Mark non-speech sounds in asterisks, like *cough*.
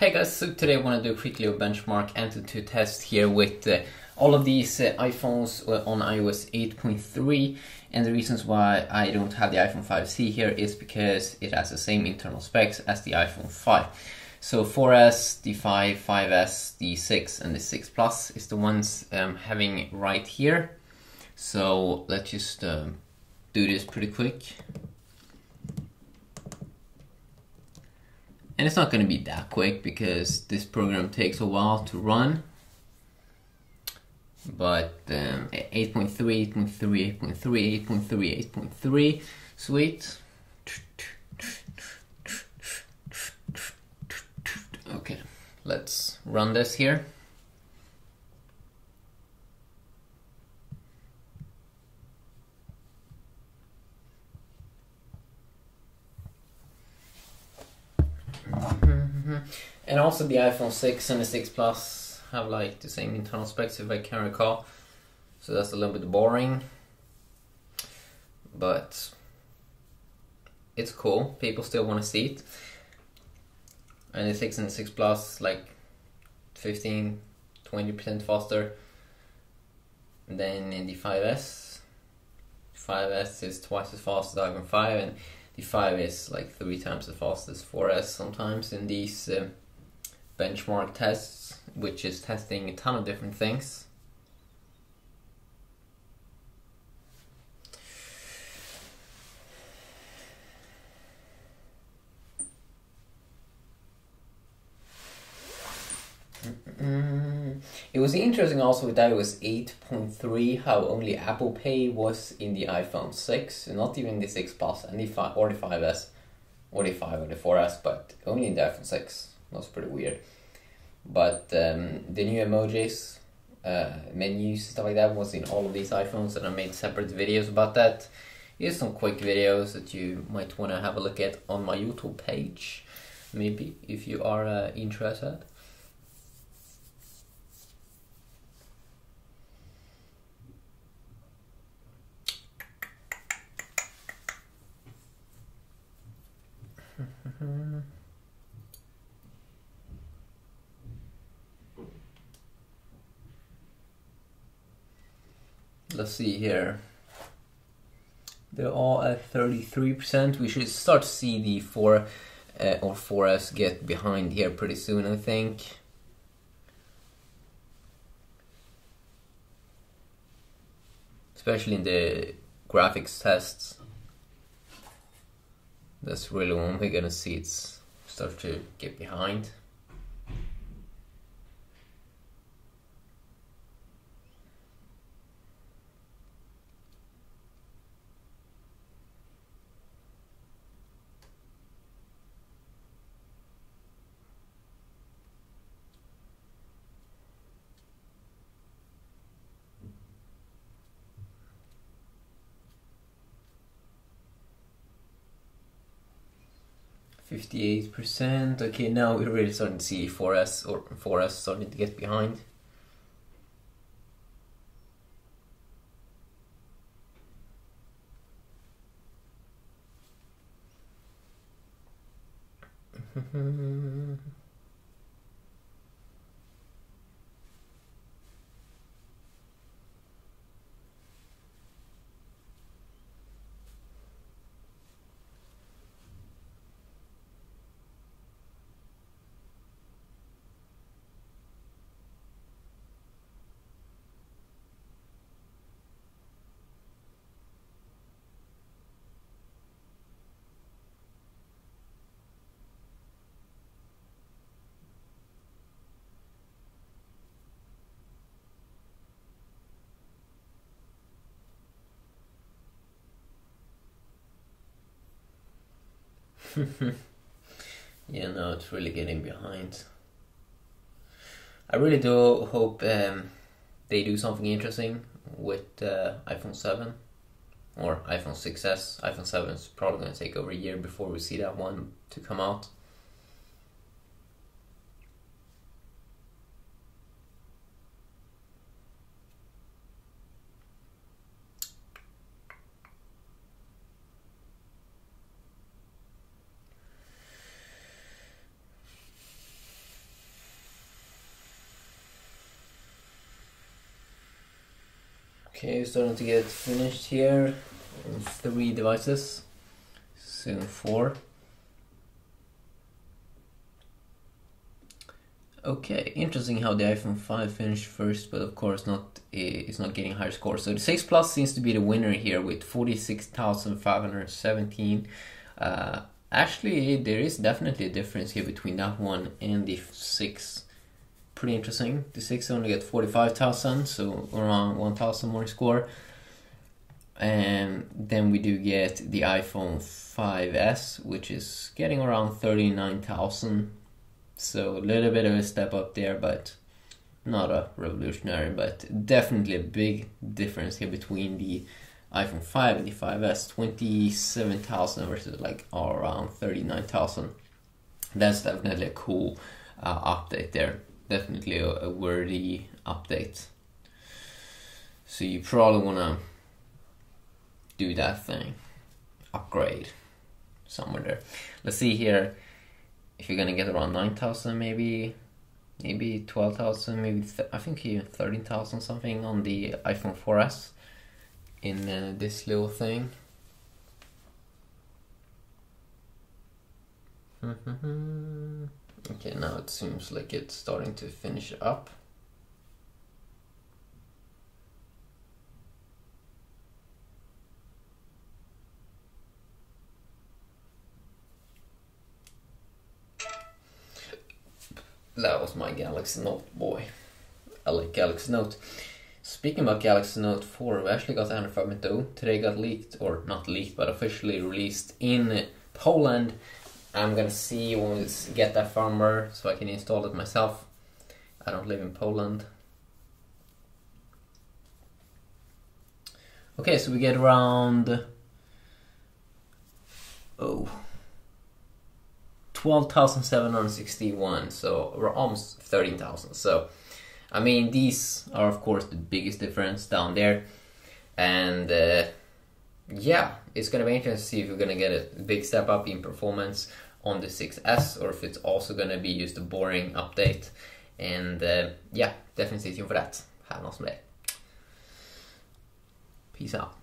Hey guys, so today I want to do a quickly a benchmark Antutu test here with uh, all of these uh, iPhones uh, on iOS 8.3 and the reasons why I don't have the iPhone 5C here is because it has the same internal specs as the iPhone 5. So 4S, the 5, 5S, the 6 and the 6 Plus is the ones um, having right here. So let's just um, do this pretty quick. And it's not going to be that quick because this program takes a while to run. But um, 8.3, 8.3, 8.3, 8.3, 8.3, sweet. Okay, let's run this here. And also the iPhone 6 and the 6 Plus have like the same internal specs if I can recall. So that's a little bit boring. But it's cool. People still want to see it. And the 6 and the 6 Plus like 15 20% faster than in the 5S. 5S is twice as fast as iPhone 5 and the 5 is like three times as fast as 4S sometimes in these uh, benchmark tests, which is testing a ton of different things. It was interesting also that it was 8.3 how only Apple Pay was in the iPhone 6, not even the 6 Plus and the 5 or the 5S or the 5 or the 4S, but only in the iPhone 6. That's pretty weird. But um, the new emojis, uh, menus, stuff like that was in all of these iPhones, and I made separate videos about that. Here's some quick videos that you might want to have a look at on my YouTube page, maybe if you are uh, interested. *laughs* let's see here. They're all at 33%. We should start to see the 4 uh, or 4S get behind here pretty soon, I think. Especially in the graphics tests. That's really when we're gonna see it start to get behind. Fifty-eight percent. Okay, now we're really starting to see 4S or 4S starting to get behind. *laughs* *laughs* yeah, no, it's really getting behind. I really do hope um, they do something interesting with uh, iPhone 7 or iPhone 6s. iPhone 7 is probably going to take over a year before we see that one to come out. Okay, starting to get finished here. Three devices, soon four. Okay, interesting how the iPhone 5 finished first, but of course not it's not getting higher scores. So the 6 Plus seems to be the winner here with 46,517. Uh, actually, there is definitely a difference here between that one and the 6. Pretty interesting. The 6 only get 45,000, so around 1,000 more score. And then we do get the iPhone 5S, which is getting around 39,000 so a little bit of a step up there, but not a revolutionary, but definitely a big difference here between the iPhone 5 and the 5S. 27,000 versus like around 39,000. That's definitely a cool uh, update there. Definitely a, a worthy update. So you probably want to do that thing. Upgrade somewhere there. Let's see here if you're gonna get around 9,000 maybe maybe 12,000 maybe I think even 13,000 something on the iPhone 4S in uh, this little thing okay now it seems like it's starting to finish up that was my Galaxy Note boy. I like Galaxy Note. Speaking about Galaxy Note 4, we actually got Android 5.0. Today got leaked, or not leaked, but officially released in Poland. I'm gonna see when we get that firmware so I can install it myself. I don't live in Poland. Okay, so we get around... Oh, 12,761, so we're almost 13,000. So, I mean, these are of course the biggest difference down there, and uh, yeah, it's gonna be interesting to see if we're gonna get a big step up in performance on the 6S or if it's also gonna be just a boring update. And uh, yeah, definitely stay tuned for that. Have an awesome day. Peace out.